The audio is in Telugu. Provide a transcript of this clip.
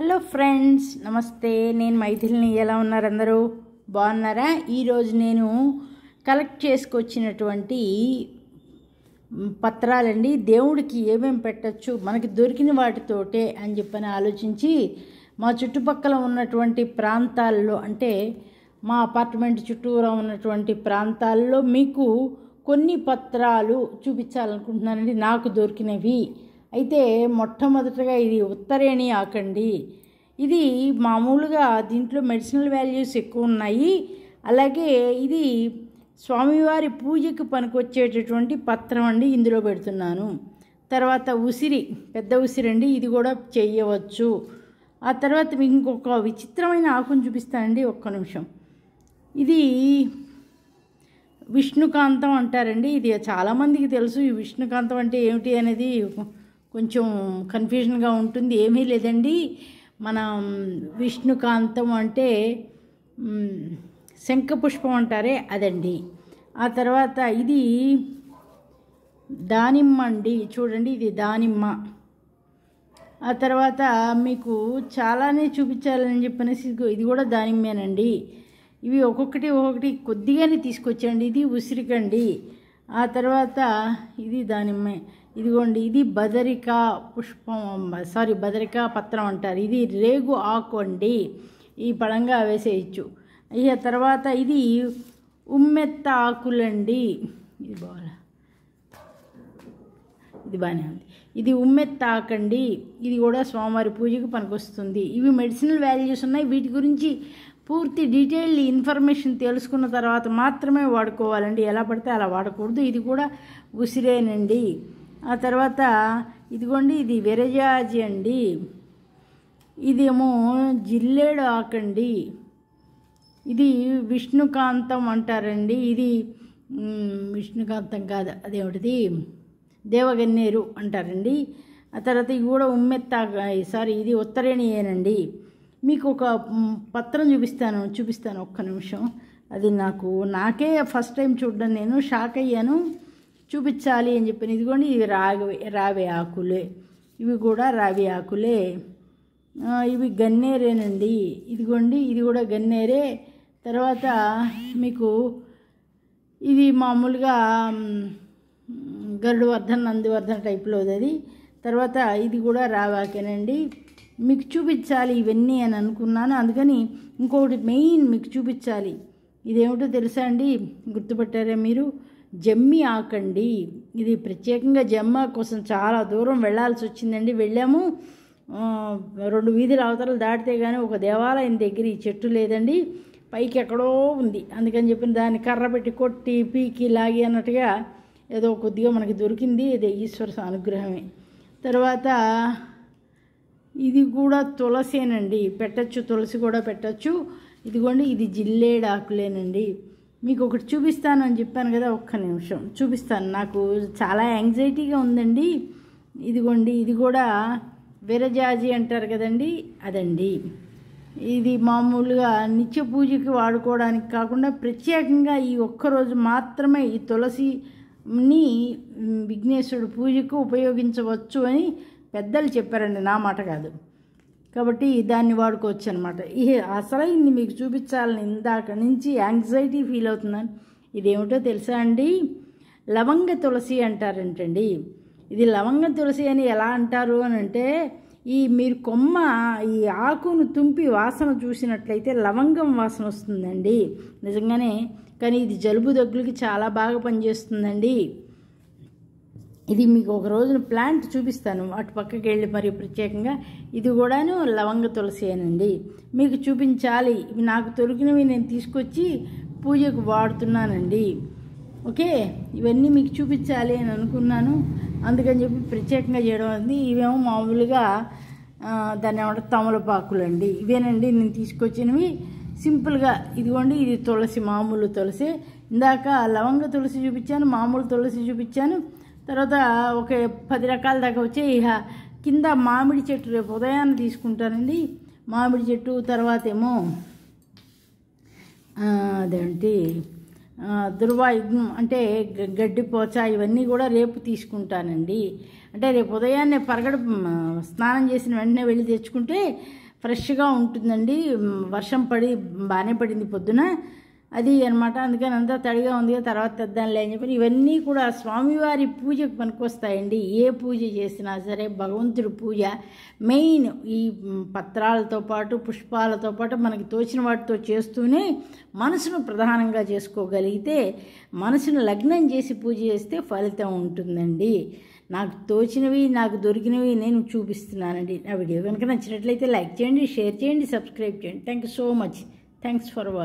హలో ఫ్రెండ్స్ నమస్తే. నేను మైథిలిని. ఎలా ఉన్నారు అందరూ? బాగున్నారా? ఈరోజు నేను కలెక్ట్ చేసుకొచ్చినటువంటి పత్రాలండి. దేవుడికి ఏమేమి పెట్టచ్చు మనకి దొరికిన వాటితోటే అని చెప్పని ఆలోచించి మా చుట్టుపక్కల ఉన్నటువంటి ప్రాంతాల్లో అంటే మా అపార్ట్మెంట్ చుట్టూరా ఉన్నటువంటి ప్రాంతాల్లో మీకు కొన్ని పత్రాలు చూపించాలనుకుంటున్నానండి. నాకు దొరికినవి. అయితే మొట్టమొదటగా ఇది ఉత్తరేణి ఆకండి. ఇది మామూలుగా దీంట్లో మెడిసినల్ వాల్యూస్ ఎక్కువ ఉన్నాయి. అలాగే ఇది స్వామివారి పూజకు పనికొచ్చేటటువంటి పత్రం అండి ఇందులో పెడుతున్నాను. తర్వాత ఉసిరి పెద్ద ఉసిరి అండి ఇది కూడా చేయవచ్చు. ఆ తర్వాత మీకు ఇంకొక విచిత్రమైన ఆకును చూపిస్తానండి ఒక్క నిమిషం. ఇది విష్ణుకాంతం అంటారండి. ఇది చాలామందికి తెలుసు ఈ విష్ణుకాంతం అంటే ఏమిటి అనేది కొంచెం కన్ఫ్యూజన్గా ఉంటుంది. ఏమీ లేదండి. మనం విష్ణుకాంతం అంటే శంఖపుష్పం అంటారే అదండి. ఆ తర్వాత ఇది దానిమ్మ అండి. చూడండి ఇది దానిమ్మ. ఆ తర్వాత మీకు చాలానే చూపించాలని చెప్పనేసి ఇది కూడా దానిమ్మేనండి. ఇవి ఒక్కొక్కటి ఒక్కొక్కటి కొద్దిగానే తీసుకొచ్చండి. ఇది ఉసిరికండి. ఆ తర్వాత ఇది దానిమ్మే. ఇదిగోండి ఇది బదరికా పుష్పం సారీ బదరికా పత్రం అంటారు. ఇది రేగు ఆకు అండి. ఈ పడంగా వేసేయచ్చు. ఇక తర్వాత ఇది ఉమ్మెత్త ఆకులండి. ఇది బాగా ఇది బాగానే ఉంది. ఇది ఉమ్మెత్తాకండి ఇది కూడా స్వామివారి పూజకు పనికొస్తుంది. ఇవి మెడిసినల్ వాల్యూస్ ఉన్నాయి. వీటి గురించి పూర్తి డీటెయిల్డ్ ఇన్ఫర్మేషన్ తెలుసుకున్న తర్వాత మాత్రమే వాడుకోవాలండి. ఎలా పడితే అలా వాడకూడదు. ఇది కూడా ఉసిరేనండి. ఆ తర్వాత ఇదిగోండి ఇది విరజాజి అండి. ఇదేమో జిల్లేడు ఆకండి. ఇది విష్ణుకాంతం అంటారండి. ఇది విష్ణుకాంతం కాదు అదేమిటిది? దేవగన్నేరు అంటారండి. ఆ తర్వాత ఇది కూడా ఉమ్మెత్త సారీ ఇది ఉత్తరేణియేనండి. మీకు ఒక పత్రం చూపిస్తాను చూపిస్తాను ఒక్క నిమిషం. అది నాకు నాకే ఫస్ట్ టైం చూడడం నేను షాక్ అయ్యాను. చూపించాలి అని చెప్పిన ఇదిగోండి ఇవి రావి రావి ఆకులే. ఇవి కూడా రావి ఆకులే. ఇవి గన్నేరేనండి. ఇదిగోండి ఇది కూడా గన్నేరే. తర్వాత మీకు ఇది మామూలుగా గరుడువర్ధన్ గరుడవర్ధన్ నందివర్ధన్ టైప్లో అది. తర్వాత ఇది కూడా రావాకేనండి. మీకు చూపించాలి ఇవన్నీ అని అనుకున్నాను. అందుకని ఇంకొకటి మెయిన్ మీకు చూపించాలి. ఇదేమిటో తెలుసా అండి? గుర్తుపట్టారా మీరు? జమ్మి ఆకండి. ఇది ప్రత్యేకంగా జమ్మ కోసం చాలా దూరం వెళ్ళాల్సి వచ్చిందండి. వెళ్ళాము. రెండు వీధుల అవతలు దాటితే కానీ ఒక దేవాలయం దగ్గర ఈ చెట్టు లేదండి. పైకి ఎక్కడో ఉంది. అందుకని చెప్పిన దాన్ని కర్ర పెట్టి కొట్టి పీకి లాగి అన్నట్టుగా ఏదో కొద్దిగా మనకి దొరికింది. ఇది ఈశ్వర అనుగ్రహమే. తర్వాత ఇది కూడా తులసేనండి. పెట్టచ్చు తులసి కూడా పెట్టచ్చు. ఇదిగోండి ఇది జిల్లేడు ఆకులేనండి. మీకు ఒకటి చూపిస్తాను అని చెప్పాను కదా ఒక్క నిమిషం. చూపిస్తాను. నాకు చాలా యాంగ్జైటీగా ఉందండి. ఇదిగోండి ఇది కూడా విరజాజి అంటారు కదండి అదండి. ఇది మామూలుగా నిత్య పూజకి వాడుకోవడానికి కాకుండా ప్రత్యేకంగా ఈ ఒక్కరోజు మాత్రమే ఈ తులసిని విఘ్నేశ్వరుడు పూజకు ఉపయోగించవచ్చు అని పెద్దలు చెప్పారండి. నా మాట కాదు. కాబట్టి దాన్ని వాడుకోవచ్చు అనమాట ఈ అసలైంది మీకు చూపించాలని ఇందాక నుంచి యాంగ్జైటీ ఫీల్ అవుతుందని. ఇదేమిటో తెలుసా అండి? లవంగ తులసి అంటారంటండి. ఇది లవంగ తులసి అని ఎలా అంటారు అని అంటే ఈ మీరు కొమ్మ ఈ ఆకును తుంపి వాసన చూసినట్లయితే లవంగం వాసన వస్తుందండి. నిజంగానే కానీ ఇది జలుబు దగ్గులకి చాలా బాగా పనిచేస్తుందండి. ఇది మీకు ఒక రోజున ప్లాంట్ చూపిస్తాను. అటు పక్కకి వెళ్ళి మరి ప్రత్యేకంగా ఇది కూడాను లవంగ తులసేనండి మీకు చూపించాలి. ఇవి నాకు తొలగినవి నేను తీసుకొచ్చి పూజకు వాడుతున్నానండి. ఓకే? ఇవన్నీ మీకు చూపించాలి అని అనుకున్నాను. అందుకని చెప్పి ప్రత్యేకంగా చేయడం అది. ఇవేమో మామూలుగా దాన్ని ఏమంటారు? తమలపాకులు అండి ఇవేనండి. నేను తీసుకొచ్చినవి సింపుల్గా. ఇదిగోండి ఇది తులసి మామూలు తులసి. ఇందాక లవంగ తులసి చూపించాను మామూలు తులసి చూపించాను. తర్వాత ఒక పది రకాల దాకా వచ్చి ఇక కింద మామిడి చెట్టు రేపు ఉదయాన్నే తీసుకుంటానండి. మామిడి చెట్టు తర్వాత ఏమో అదేంటి దుర్వాయుగం అంటే గడ్డిపోచ గడ్డి పోచ ఇవన్నీ కూడా రేపు తీసుకుంటానండి. అంటే రేపు ఉదయాన్నే పరగడ స్నానం చేసిన వెంటనే వెళ్ళి తెచ్చుకుంటే ఫ్రెష్గా ఉంటుందండి. వర్షం పడి బాగానే పడింది పొద్దున. అది అనమాట అందుకని అంతా తడిగా ఉంది తర్వాత తెద్దాంలే అని చెప్పి ఇవన్నీ కూడా స్వామివారి పూజకు పనికొస్తాయండి. ఏ పూజ చేసినా సరే భగవంతుడి పూజ. మెయిన్ ఈ పత్రాలతో పాటు పుష్పాలతో పాటు మనకి తోచిన వాటితో చేస్తూనే మనసును ప్రధానంగా చేసుకోగలిగితే మనసును లగ్నం చేసి పూజ చేస్తే ఫలితం ఉంటుందండి. నాకు తోచినవి నాకు దొరికినవి నేను చూపిస్తున్నానండి. నా వీడియో కనుక నచ్చినట్లయితే లైక్ చేయండి షేర్ చేయండి సబ్స్క్రైబ్ చేయండి. Thank you so much. Thanks for watch.